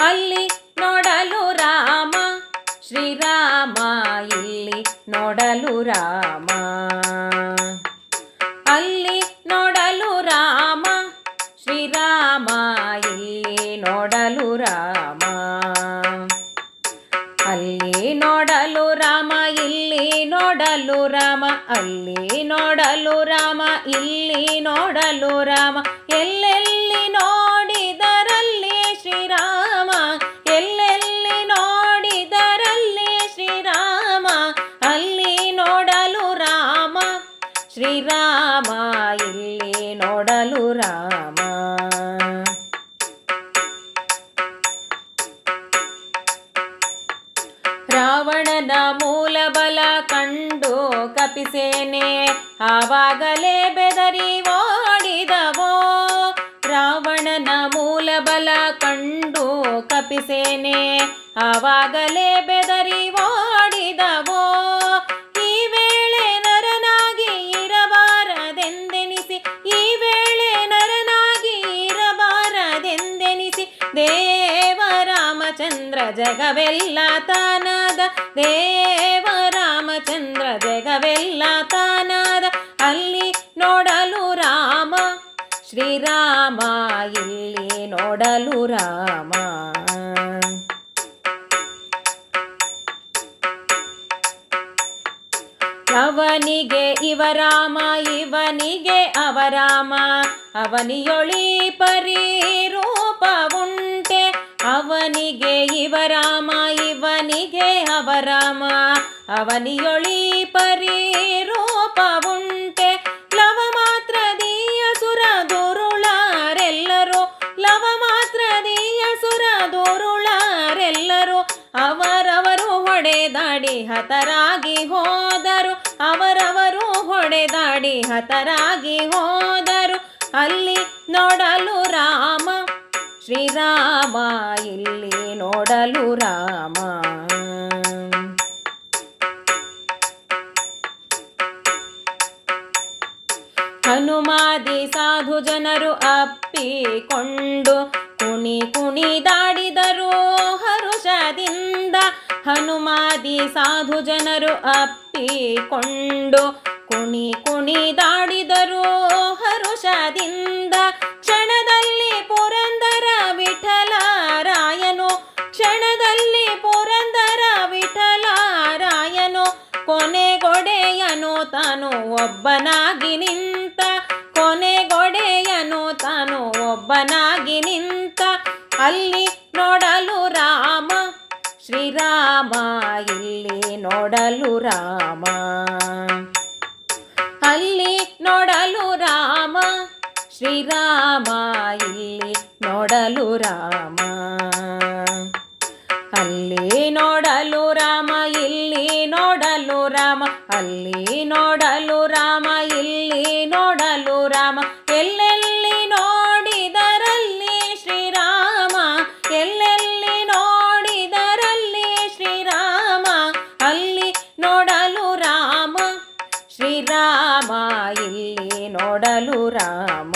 ಅಲ್ಲಿ ನೋಡಲು ರಾಮ. ಶ್ರೀರಾಮ ಇಲ್ಲಿ ನೋಡಲು ರಾಮ. ಅಲ್ಲಿ ನೋಡಲು ರಾಮ. ಶ್ರೀರಾಮ ಇಲ್ಲಿ ನೋಡಲು ರಾಮ. ಅಲ್ಲಿ ನೋಡಲು ರಾಮ, ಇಲ್ಲಿ ನೋಡಲು ರಾಮ. ಅಲ್ಲಿ ನೋಡಲು ರಾಮ, ಇಲ್ಲಿ ನೋಡಲು ರಾಮ. ನೋಡಲು ರಾಮ. ರಾವಣನ ಮೂಲ ಬಲ ಕಂಡು ಕಪಿಸೇನೆ, ಆವಾಗಲೇ ಬೆದರಿ ಓಡಿದವೋ. ರಾವಣನ ಮೂಲ ಬಲ ಕಂಡು ಕಪಿಸೇನೆ, ಆವಾಗಲೇ ಬೆದರಿ ಜಗವೆಲ್ಲ ತಾನಾದ ದೇವರಾಮಚಂದ್ರ ಜಗವೆಲ್ಲ ತಾನಾದ. ಅಲ್ಲಿ ನೋಡಲು ರಾಮ, ಶ್ರೀರಾಮ, ಇಲ್ಲಿ ನೋಡಲು ರಾಮ. ಅವನಿಗೆ ಇವರಾಮ ಇವನಿಗೆ ಅವರಾಮ ಅವನಿಯೊಳಿ ಪರಿರೂಪವುಂಟೆ ಅವನಿಗೆ ಇವರಾಮ, ಇವನಿಗೆ ಅವರಾಮ. ಅವನಿಯೊಳಿ ಪರಿ ರೂಪವುಂಟೆ ಲವ ಮಾತ್ರ ದೀಯ ಸುರ ದುರುಳಾರೆಲ್ಲರೂ ಲವ ಮಾತ್ರ ದೀಯ ಸುರ ದುರುಳಾರೆಲ್ಲರೂ ಅವರವರು ಹೊಡೆದಾಡಿ ಹತರಾಗಿ ಹೋದರು. ಅವರವರು ಹೊಡೆದಾಡಿ ಹತರಾಗಿ ಹೋದರು. ಅಲ್ಲಿ ನೋಡಲು ರಾಮ ಶ್ರೀರಾಮ, ಇಲ್ಲಿ ನೋಡಲು ರಾಮ. ಹನುಮಾದಿ ಸಾಧು ಜನರು ಅಪ್ಪಿಕೊಂಡು ಕುಣಿ ಕುಣಿದಾಡಿದರು ಹರುಷದಿಂದ. ಹನುಮಾದಿ ಸಾಧು ಜನರು ಅಪ್ಪಿಕೊಂಡು ಕುಣಿ ಕುಣಿ ಕುಣಿದಾಡಿದರು ಹರುಷದಿಂದ. ಕೊನೆಗೊಡೆಯನು ತಾನು ಒಬ್ಬನಾಗಿ ನಿಂತ. ಕೊನೆಗೊಡೆಯನು ತಾನು ಒಬ್ಬನಾಗಿ ನಿಂತ. ಅಲ್ಲಿ ನೋಡಲು ರಾಮ, ಶ್ರೀರಾಮ, ಇಲ್ಲಿ ನೋಡಲು ರಾಮ. ಅಲ್ಲಿ ನೋಡಲು ರಾಮ, ಶ್ರೀರಾಮ, ಇಲ್ಲಿ ನೋಡಲು ರಾಮ. ಅಲ್ಲಿ ನೋಡಲು ರಾಮ ಅಲ್ಲಿ ನೋಡಲು ರಾಮ, ಇಲ್ಲಿ ನೋಡಲು ರಾಮ. ಎಲ್ಲೆಲ್ಲಿ ನೋಡಿದರಲ್ಲಿ ಶ್ರೀರಾಮ? ಎಲ್ಲೆಲ್ಲಿ ನೋಡಿದರಲ್ಲಿ ಶ್ರೀರಾಮ? ಅಲ್ಲಿ ನೋಡಲು ರಾಮ. ಶ್ರೀರಾಮ, ಇಲ್ಲಿ ನೋಡಲು ರಾಮ.